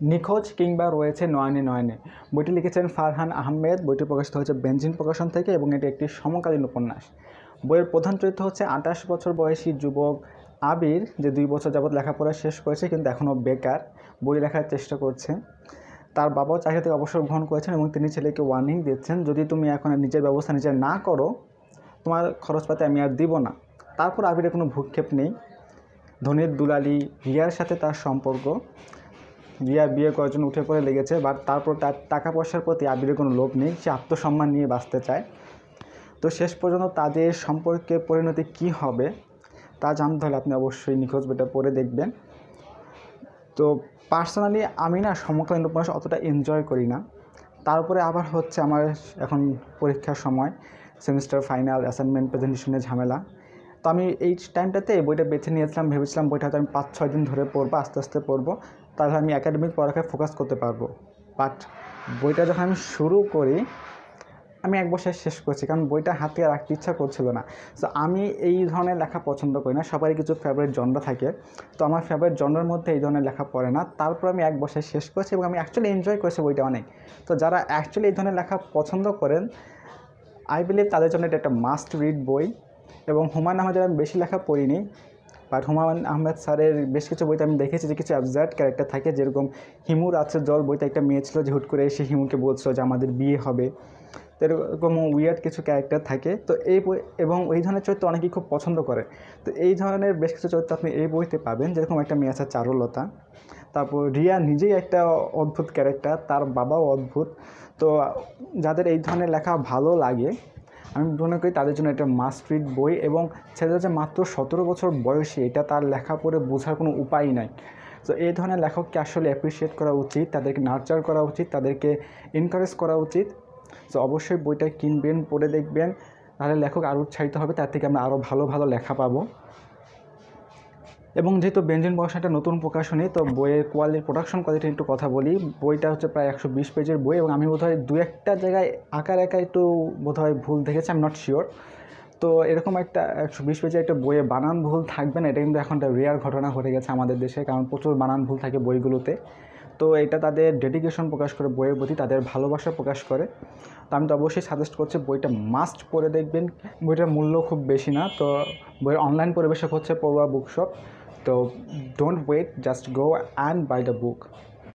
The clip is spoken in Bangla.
নিখোঁজ কিংবা রয়েছে নয়নে নয়নে। বইটি লিখেছেন ফারহান আহমেদ। বইটি প্রকাশিত হয়েছে বেঞ্জিন প্রকাশন থেকে এবং এটি একটি সমকালীন উপন্যাস। বইয়ের প্রধান চরিত্র হচ্ছে আঠাশ বছর বয়সী যুবক আবির, যে দুই বছর যাবৎ লেখাপড়া শেষ করেছে কিন্তু এখনও বেকার। বই লেখার চেষ্টা করছে। তার বাবাও চাকরি থেকে অবসর গ্রহণ করেছেন এবং তিনি ছেলেকে ওয়ার্নিং দিচ্ছেন, যদি তুমি এখন নিজের ব্যবস্থা নিজে না করো, তোমার খরচপাতি আমি আর দিব না। তারপর আবিরের কোনো ভূক্ষেপ নেই। ধনির দুলালি রিয়ার সাথে তার সম্পর্ক। রিয়া বিয়ে করার জন্য উঠে পড়ে লেগেছে বাট তারপর তার টাকা পয়সার প্রতি আবিরের কোনো লোভ নেই, সে আত্মসম্মান নিয়ে বাঁচতে চায়। তো শেষ পর্যন্ত তাদের সম্পর্কে পরিণতি কি হবে, তা জানতে হলে আপনি অবশ্যই নিখোঁজ বইটা পড়ে দেখবেন। তো পার্সোনালি আমি না সমকালীন উপন্যাস অতটা এনজয় করি না। তারপরে আবার হচ্ছে আমার এখন পরীক্ষার সময় সেমিস্টার ফাইনাল অ্যাসাইনমেন্ট প্রেজেন্টেশনের ঝামেলা। তো আমি এই টাইমটাতে বইটা বেছে নিয়েছিলাম, ভেবেছিলাম বইটা হয়তো আমি পাঁচ, ছয় দিন ধরে পড়ব, আস্তে আস্তে পড়ব। তাহলে আমি একাডেমিক পড়াকে ফোকাস করতে পারব। বাট বইটা যখন আমি শুরু করি, আমি এক বছর শেষ করছি, কারণ বইটা হাতে রাখতে ইচ্ছা করছিল না। তো আমি এই ধরনের লেখা পছন্দ করি না, সবারই কিছু ফেভারিট জনরা থাকে। তো আমার ফেভারিট জনরার মধ্যে এই ধরনের লেখা পড়ে না। তারপর আমি এক বছর শেষ করেছি এবং আমি অ্যাকচুয়ালি এনজয় করেছি বইটা অনেক। তো যারা অ্যাকচুয়ালি এই ধরনের লেখা পছন্দ করেন আই বিলিভ তাদের জন্য এটা একটা মাস্ট রিড বই। এবং হুমায়ুন আহমেদের আমি বেশি লেখা পড়িনি বাট হুমায়ুন আহমেদ স্যারের বেশ কিছু বইতে আমি দেখেছি যে কিছু অ্যাবজার্ট ক্যারেক্টার থাকে, যেরকম হিমুর আছে জল বইতে একটা মেয়ে ছিল যে হুট করে এসে হিমুকে বলছিল যে আমাদের বিয়ে হবে। তো এরকম উইয়ার্ড কিছু ক্যারেক্টার থাকে। তো এই বই এবং এই ধরনের চরিত্র অনেকেই খুব পছন্দ করে। তো এই ধরনের বেশ কিছু চরিত্র আপনি এই বইতে পাবেন। যেরকম একটা মেয়ে আছে চারুলতা, তারপর রিয়া নিজেই একটা অদ্ভুত ক্যারেক্টার তার বাবাও অদ্ভুত। তো যাদের এই ধরনের লেখা ভালো লাগে আমি মনে করি তাদের জন্য এটা মাস্ট রিড বই এবং ছেলেদের যে মাত্র সতেরো বছর বয়সী, এটা তার লেখা পড়ে বোঝার কোনো উপায় নাই। তো এই ধরনের লেখককে আসলে অ্যাপ্রিসিয়েট করা উচিত, তাদেরকে নার্চার করা উচিত, তাদেরকে এনকারেজ করা উচিত। তো অবশ্যই বইটা কিনবেন, পড়ে দেখবেন, তাহলে লেখক আরও উৎসাহিত হবে, তার থেকে আমরা আরও ভালো ভালো লেখা পাবো। এবং যেহেতু বেঞ্জিন বয়স একটা নতুন প্রকাশনী তো বইয়ের কোয়ালিটি প্রোডাকশন কোয়ালিটি একটু কথা বলি। বইটা হচ্ছে প্রায় একশো বিশ পেজের বই এবং আমি বোধহয় দু একটা জায়গায় আঁকার একা একটু বোধহয় ভুল দেখেছি আমি নট শিওর তো এরকম একটা একশো বিশ পেজের একটা বইয়ে বানান ভুল থাকবে না, এটা কিন্তু এখন একটা রেয়ার ঘটনা ঘটে গেছে আমাদের দেশে, কারণ প্রচুর বানান ভুল থাকে বইগুলোতে। তো এটা তাদের ডেডিকেশন প্রকাশ করে, বইয়ের প্রতি তাদের ভালোবাসা প্রকাশ করে। তো আমি তো অবশ্যই সাজেস্ট করছি, বইটা মাস্ট পড়ে দেখবেন। বইটার মূল্য খুব বেশি না, তো বইয়ের অনলাইন পরিবেশক হচ্ছে পড়ুয়া bookshop so don't wait just go and buy the book.